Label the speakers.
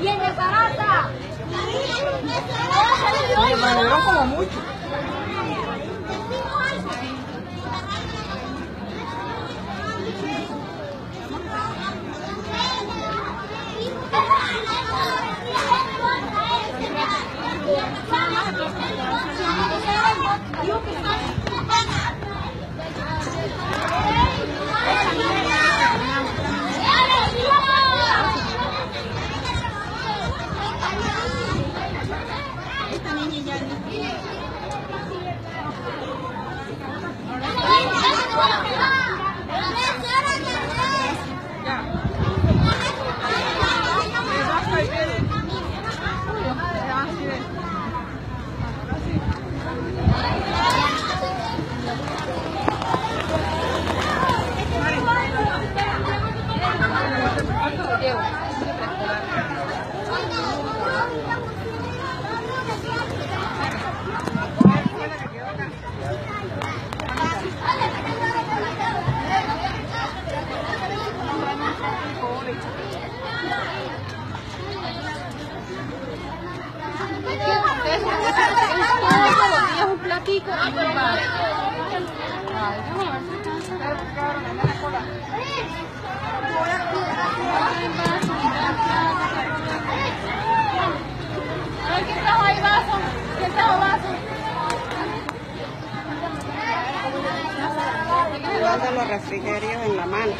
Speaker 1: ¡Viene barata!
Speaker 2: Me como mucho.
Speaker 1: Yeah. Un platico. ¿Quién trajo ahí vaso?
Speaker 2: Los refrigerios en la mano.